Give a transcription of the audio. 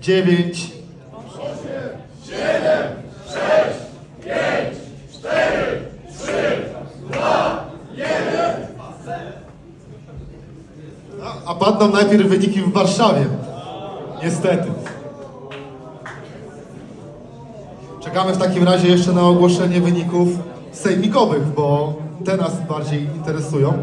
9, 7, 6, 5, 4, 3, 2, 1. A padną najpierw wyniki w Warszawie. Niestety. Czekamy w takim razie jeszcze na ogłoszenie wyników sejmikowych, bo te nas bardziej interesują.